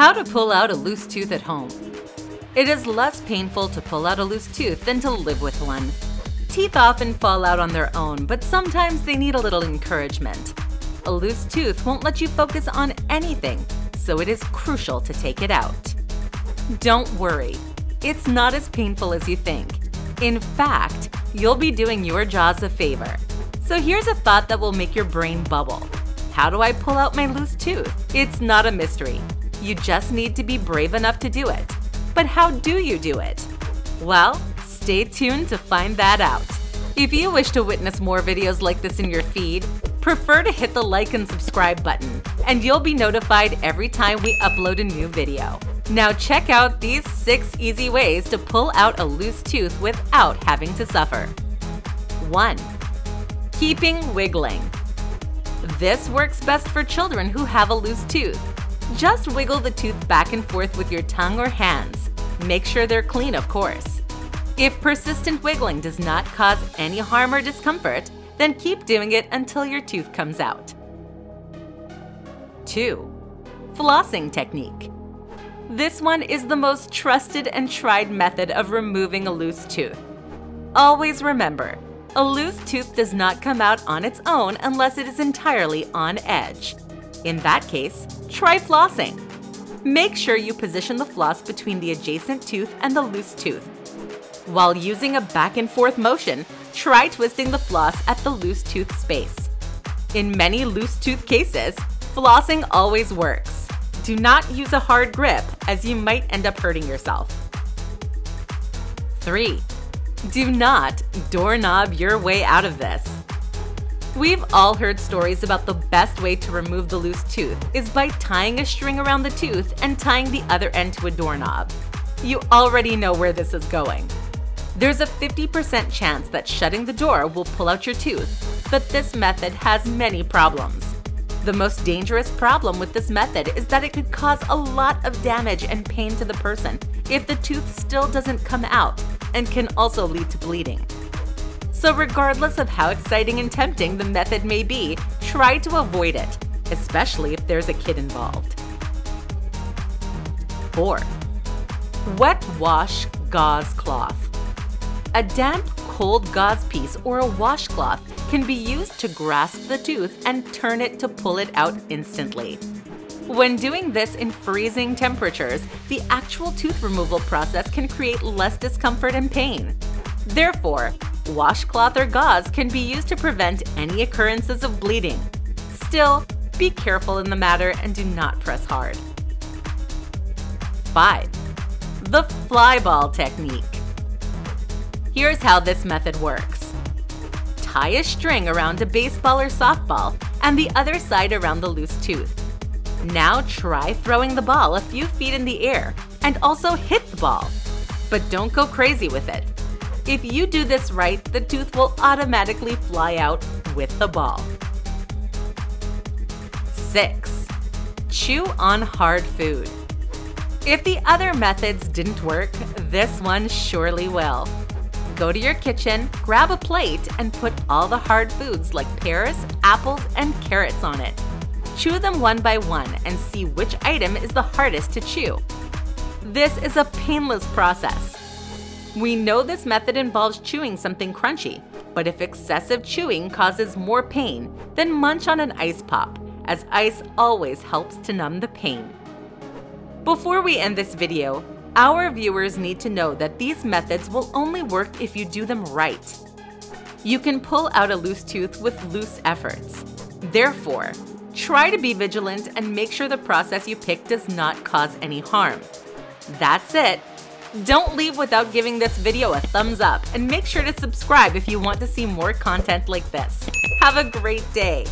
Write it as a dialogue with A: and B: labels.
A: How to pull out a loose tooth at home. It is less painful to pull out a loose tooth than to live with one. Teeth often fall out on their own, but sometimes they need a little encouragement. A loose tooth won't let you focus on anything, so it is crucial to take it out. Don't worry, it's not as painful as you think. In fact, you'll be doing your jaws a favor. So here's a thought that will make your brain bubble. How do I pull out my loose tooth? It's not a mystery. You just need to be brave enough to do it. But how do you do it? Well, stay tuned to find that out. If you wish to witness more videos like this in your feed, prefer to hit the like and subscribe button, and you'll be notified every time we upload a new video. Now check out these 6 easy ways to pull out a loose tooth without having to suffer. 1. Keeping wiggling. This works best for children who have a loose tooth. Just wiggle the tooth back and forth with your tongue or hands. Make sure they're clean, of course. If persistent wiggling does not cause any harm or discomfort, then keep doing it until your tooth comes out. 2. Flossing technique. This one is the most trusted and tried method of removing a loose tooth. Always remember, a loose tooth does not come out on its own unless it is entirely on edge. In that case, try flossing. Make sure you position the floss between the adjacent tooth and the loose tooth. While using a back and forth motion, try twisting the floss at the loose tooth space. In many loose tooth cases, flossing always works do not use a hard grip as you might end up hurting yourself. 3. Do not doorknob your way out of this. We've all heard stories about the best way to remove the loose tooth is by tying a string around the tooth and tying the other end to a doorknob. You already know where this is going. There's a 50% chance that shutting the door will pull out your tooth, but this method has many problems. The most dangerous problem with this method is that it could cause a lot of damage and pain to the person if the tooth still doesn't come out and can also lead to bleeding. So regardless of how exciting and tempting the method may be, try to avoid it, especially if there's a kid involved. 4. Wet wash gauze cloth. A damp, cold gauze piece or a washcloth can be used to grasp the tooth and turn it to pull it out instantly. When doing this in freezing temperatures, the actual tooth removal process can create less discomfort and pain. Therefore, washcloth or gauze can be used to prevent any occurrences of bleeding. Still, be careful in the matter and do not press hard. 5. The fly ball technique. Here's how this method works tie a string around a baseball or softball and the other side around the loose tooth. Now try throwing the ball a few feet in the air and also hit the ball. But don't go crazy with it. If you do this right, the tooth will automatically fly out with the ball. 6. Chew on hard food. If the other methods didn't work, this one surely will. Go to your kitchen, grab a plate, and put all the hard foods like pears, apples, and carrots on it. Chew them one by one and see which item is the hardest to chew. This is a painless process. We know this method involves chewing something crunchy, but if excessive chewing causes more pain, then munch on an ice pop, as ice always helps to numb the pain. Before we end this video, our viewers need to know that these methods will only work if you do them right. You can pull out a loose tooth with loose efforts. Therefore, try to be vigilant and make sure the process you pick does not cause any harm. That's it. Don't leave without giving this video a thumbs up and make sure to subscribe if you want to see more content like this. Have a great day!